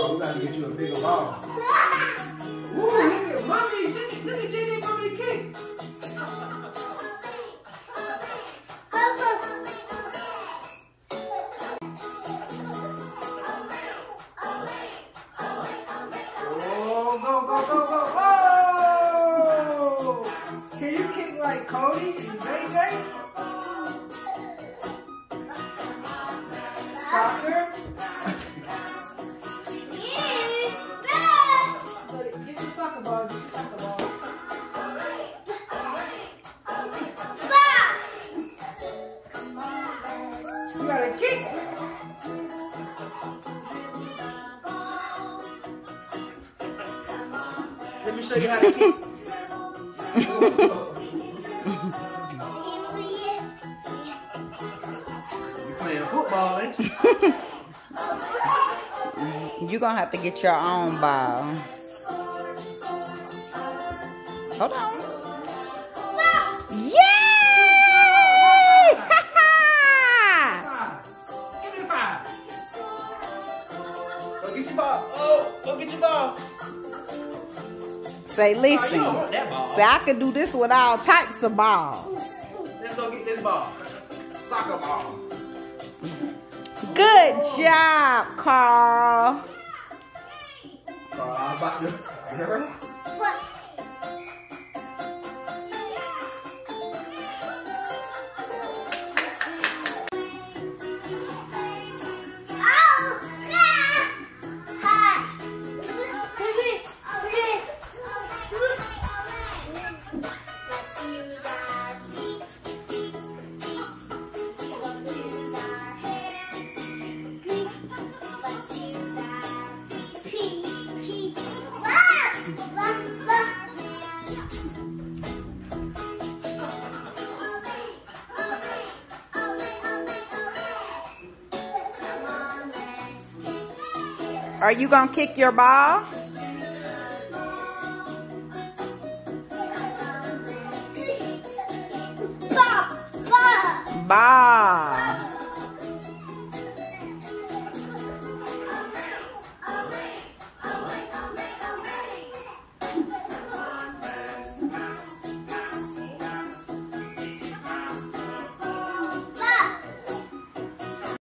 Oh, gotta get you a ball. Ooh, look at. Look at. Oh, go, go, go, go. Oh! Can you kick like Cody and JJ? Kick. Let me show you how to kick. You playing football, ain't you? You're gonna have to get your own ball. Hold on. Get your ball. Oh, go get your ball. Say, Oh, listen. ball. Say, I can do this with all types of balls. Let's go get this ball. Soccer ball. Good job, Carle. Oh, I'm about to. Are you gonna kick your ball? Ball.